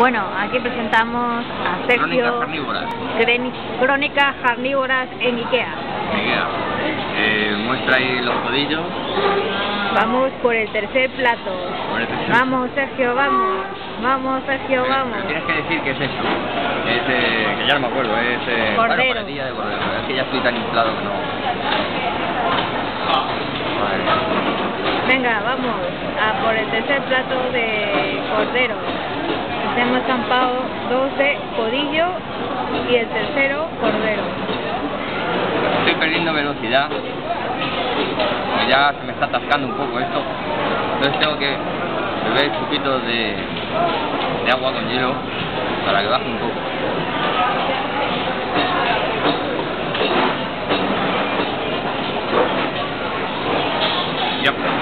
Bueno, aquí presentamos a Sergio. Crónicas carnívoras. Crónicas carnívoras en Ikea. Ikea. Eh, muestra ahí los codillos. Vamos por el tercer plato. Por el tercer- Vamos, Sergio, vamos. Vamos, Sergio, Pero vamos. Tienes que decir que es eso. Es, eh, que ya no me acuerdo, es... Eh, Cordero. Bueno, de cordero. Es que ya estoy tan inflado que no... Venga, vamos a por el tercer plato de cordero. Hemos zampado dos de codillo y el tercero cordero. Estoy perdiendo velocidad. Ya se me está atascando un poco esto. Entonces tengo que beber chupitos de, de agua con hielo para que baje un poco. Yep.